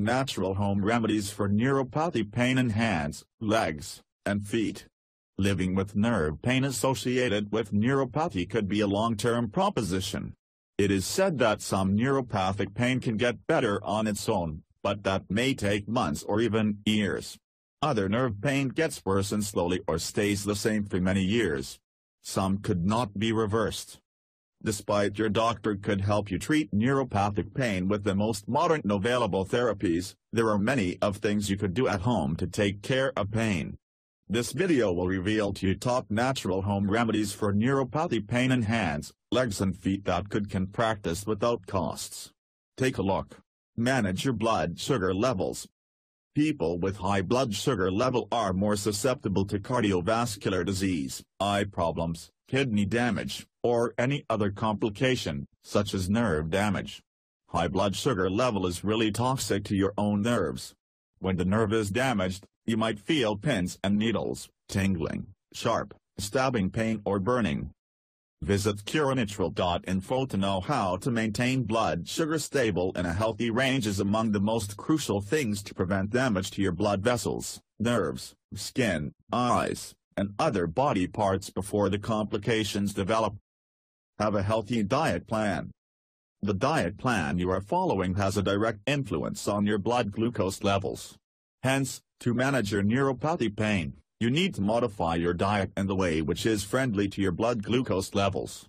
natural home remedies for neuropathy pain in hands, legs, and feet. Living with nerve pain associated with neuropathy could be a long-term proposition. It is said that some neuropathic pain can get better on its own, but that may take months or even years. Other nerve pain gets worse and slowly or stays the same for many years. Some could not be reversed. Despite your doctor could help you treat neuropathic pain with the most modern available therapies, there are many of things you could do at home to take care of pain. This video will reveal to you top natural home remedies for neuropathy pain in hands, legs and feet that could can practice without costs. Take a look. Manage your blood sugar levels. People with high blood sugar level are more susceptible to cardiovascular disease, eye problems, kidney damage, or any other complication, such as nerve damage. High blood sugar level is really toxic to your own nerves. When the nerve is damaged, you might feel pins and needles, tingling, sharp, stabbing pain or burning. Visit curenatural.info to know how to maintain blood sugar stable in a healthy range is among the most crucial things to prevent damage to your blood vessels, nerves, skin, eyes, and other body parts before the complications develop. Have a healthy diet plan. The diet plan you are following has a direct influence on your blood glucose levels. Hence, to manage your neuropathy pain, you need to modify your diet in the way which is friendly to your blood glucose levels.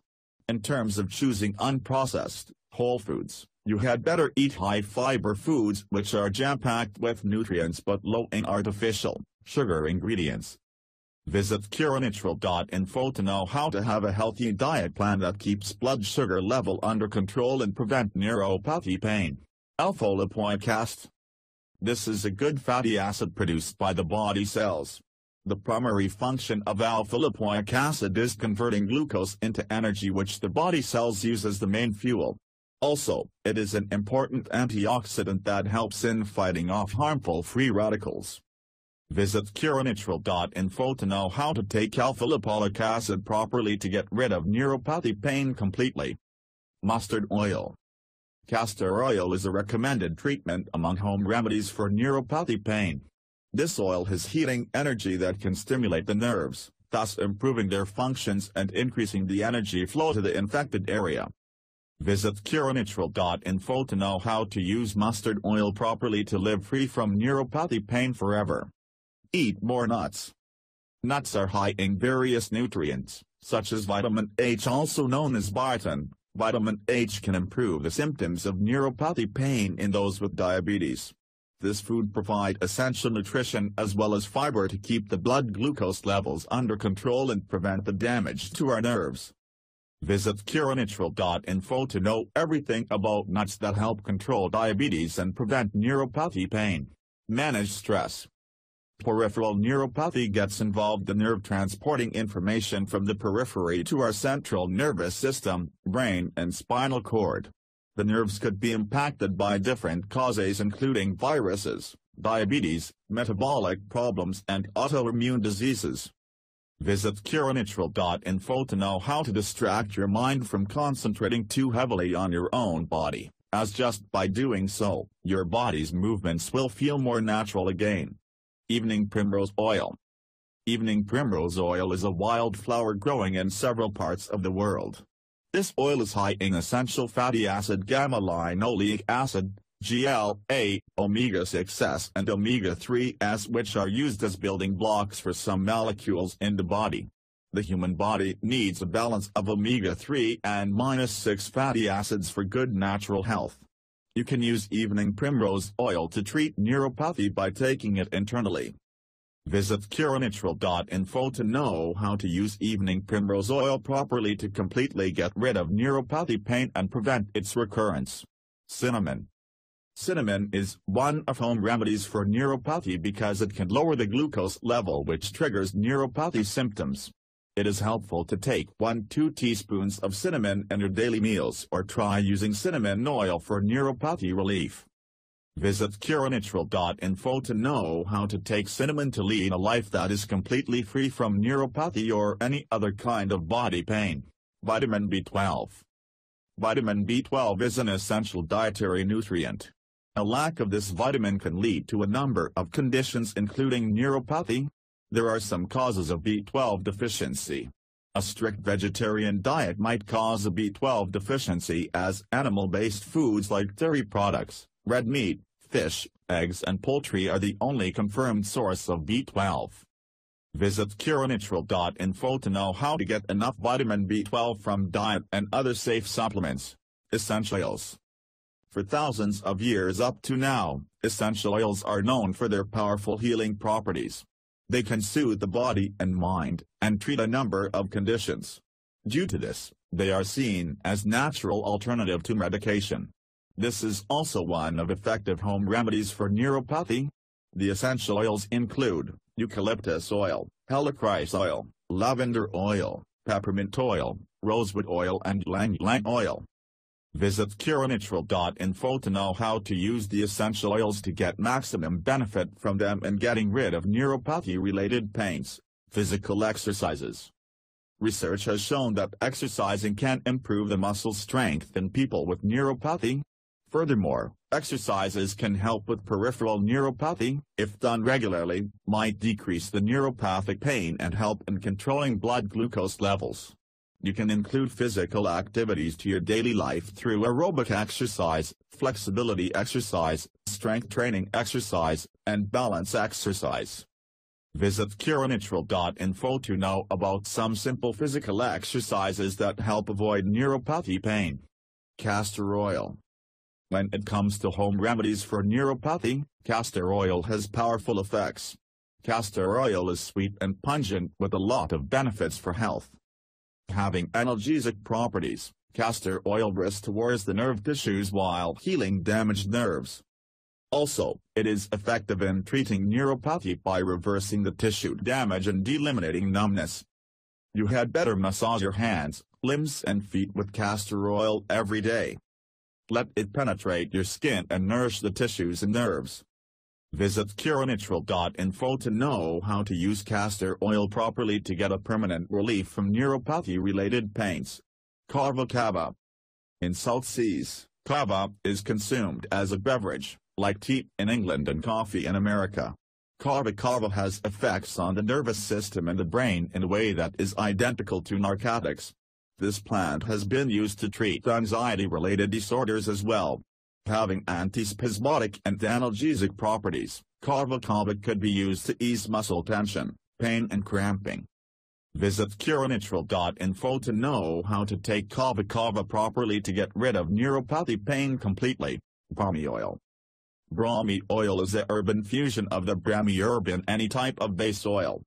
In terms of choosing unprocessed, whole foods, you had better eat high-fiber foods which are jam-packed with nutrients but low in artificial, sugar ingredients. Visit curenatural.info to know how to have a healthy diet plan that keeps blood sugar level under control and prevent neuropathy pain. Alpha-lipoic acid. This is a good fatty acid produced by the body cells. The primary function of alpha-lipoic acid is converting glucose into energy which the body cells use as the main fuel. Also, it is an important antioxidant that helps in fighting off harmful free radicals. Visit curenatural.info to know how to take alpha-lipoic acid properly to get rid of neuropathy pain completely. Mustard oil. Castor oil is a recommended treatment among home remedies for neuropathy pain. This oil has healing energy that can stimulate the nerves, thus improving their functions and increasing the energy flow to the infected area. Visit curenatural.info to know how to use mustard oil properly to live free from neuropathy pain forever. Eat more nuts. Nuts are high in various nutrients, such as vitamin H also known as biotin. Vitamin H can improve the symptoms of neuropathy pain in those with diabetes. This food provide essential nutrition as well as fiber to keep the blood glucose levels under control and prevent the damage to our nerves. Visit curenatural.info to know everything about nuts that help control diabetes and prevent neuropathy pain. Manage stress. Peripheral neuropathy gets involved the nerve transporting information from the periphery to our central nervous system, brain and spinal cord. The nerves could be impacted by different causes including viruses, diabetes, metabolic problems and autoimmune diseases. Visit curenatural.info to know how to distract your mind from concentrating too heavily on your own body, as just by doing so, your body's movements will feel more natural again. Evening Primrose Oil Evening primrose oil is a wildflower growing in several parts of the world. This oil is high in essential fatty acid gamma-linolenic acid, GLA, omega-6S and omega-3S which are used as building blocks for some molecules in the body. The human body needs a balance of omega-3 and -6 fatty acids for good natural health. You can use evening primrose oil to treat neuropathy by taking it internally. Visit curenatural.info to know how to use evening primrose oil properly to completely get rid of neuropathy pain and prevent its recurrence. Cinnamon Cinnamon is one of home remedies for neuropathy because it can lower the glucose level which triggers neuropathy symptoms. It is helpful to take 1-2 teaspoons of cinnamon in your daily meals or try using cinnamon oil for neuropathy relief. Visit curenatural.info to know how to take cinnamon to lead a life that is completely free from neuropathy or any other kind of body pain. Vitamin B12 Vitamin B12 is an essential dietary nutrient. A lack of this vitamin can lead to a number of conditions including neuropathy. There are some causes of B12 deficiency. A strict vegetarian diet might cause a B12 deficiency as animal-based foods like dairy products, red meat, fish, eggs and poultry are the only confirmed source of B12. Visit curenatural.info to know how to get enough vitamin B12 from diet and other safe supplements. Essential oils. For thousands of years up to now, essential oils are known for their powerful healing properties. They can soothe the body and mind, and treat a number of conditions. Due to this, they are seen as natural alternative to medication. This is also one of effective home remedies for neuropathy. The essential oils include eucalyptus oil, helichrysum oil, lavender oil, peppermint oil, rosewood oil and ylang ylang oil. Visit curenatural.info to know how to use the essential oils to get maximum benefit from them in getting rid of neuropathy-related pains. Physical exercises Research has shown that exercising can improve the muscle strength in people with neuropathy. Furthermore, exercises can help with peripheral neuropathy, if done regularly, might decrease the neuropathic pain and help in controlling blood glucose levels. You can include physical activities to your daily life through aerobic exercise, flexibility exercise, strength training exercise, and balance exercise. Visit curenatural.info to know about some simple physical exercises that help avoid neuropathy pain. Castor oil when it comes to home remedies for neuropathy, castor oil has powerful effects. Castor oil is sweet and pungent with a lot of benefits for health. Having analgesic properties, castor oil restores the nerve tissues while healing damaged nerves. Also, it is effective in treating neuropathy by reversing the tissue damage and eliminating numbness. You had better massage your hands, limbs and feet with castor oil every day. Let it penetrate your skin and nourish the tissues and nerves. Visit curenatural.info to know how to use castor oil properly to get a permanent relief from neuropathy-related pains. Kava Kava In South Seas, kava is consumed as a beverage, like tea in England and coffee in America. Kava Kava has effects on the nervous system and the brain in a way that is identical to narcotics. This plant has been used to treat anxiety-related disorders as well. Having antispasmodic and analgesic properties, kava could be used to ease muscle tension, pain and cramping. Visit curenatural.info to know how to take kava properly to get rid of neuropathy pain completely. Brahmi oil. Brahmi oil is a herb infusion of the Brahmi herb in any type of base oil.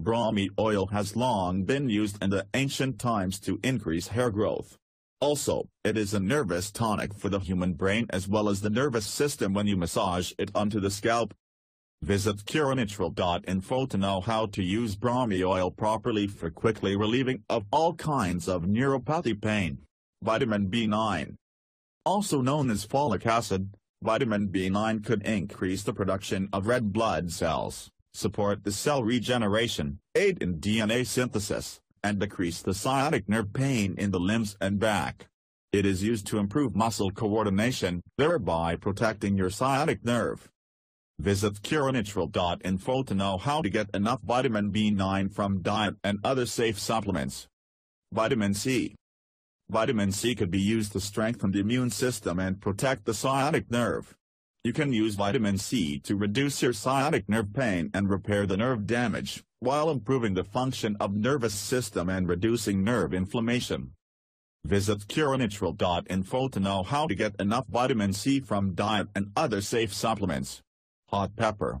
Brahmi oil has long been used in the ancient times to increase hair growth. Also, it is a nervous tonic for the human brain as well as the nervous system when you massage it onto the scalp. Visit curenatural.info to know how to use Brahmi oil properly for quickly relieving of all kinds of neuropathy pain. Vitamin B9 Also known as folic acid, vitamin B9 could increase the production of red blood cells support the cell regeneration, aid in DNA synthesis, and decrease the sciatic nerve pain in the limbs and back. It is used to improve muscle coordination, thereby protecting your sciatic nerve. Visit curenatural.info to know how to get enough vitamin B9 from diet and other safe supplements. Vitamin C Vitamin C could be used to strengthen the immune system and protect the sciatic nerve. You can use vitamin C to reduce your sciatic nerve pain and repair the nerve damage, while improving the function of nervous system and reducing nerve inflammation. Visit curenatural.info to know how to get enough vitamin C from diet and other safe supplements. Hot pepper.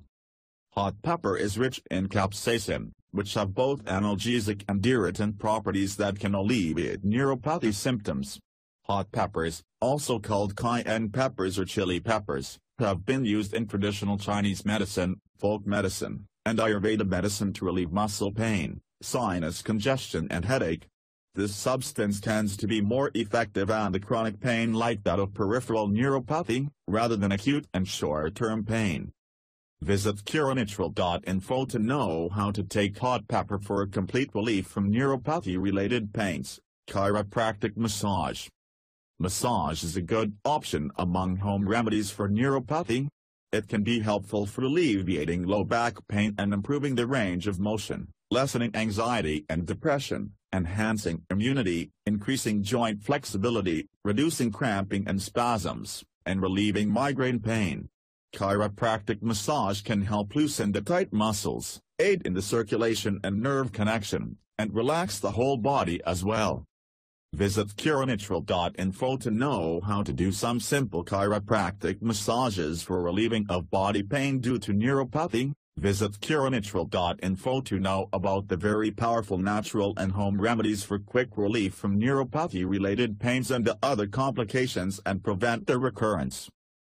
Hot pepper is rich in capsaicin, which have both analgesic and irritant properties that can alleviate neuropathy symptoms. Hot peppers, also called cayenne peppers or chili peppers, have been used in traditional Chinese medicine, folk medicine, and Ayurveda medicine to relieve muscle pain, sinus congestion and headache. This substance tends to be more effective on the chronic pain like that of peripheral neuropathy, rather than acute and short-term pain. Visit curenatural.info to know how to take hot pepper for a complete relief from neuropathy-related pains. Chiropractic massage Massage is a good option among home remedies for neuropathy. It can be helpful for alleviating low back pain and improving the range of motion, lessening anxiety and depression, enhancing immunity, increasing joint flexibility, reducing cramping and spasms, and relieving migraine pain. Chiropractic massage can help loosen the tight muscles, aid in the circulation and nerve connection, and relax the whole body as well. Visit curenatural.info to know how to do some simple chiropractic massages for relieving of body pain due to neuropathy. Visit curenatural.info to know about the very powerful natural and home remedies for quick relief from neuropathy-related pains and other complications and prevent their recurrence.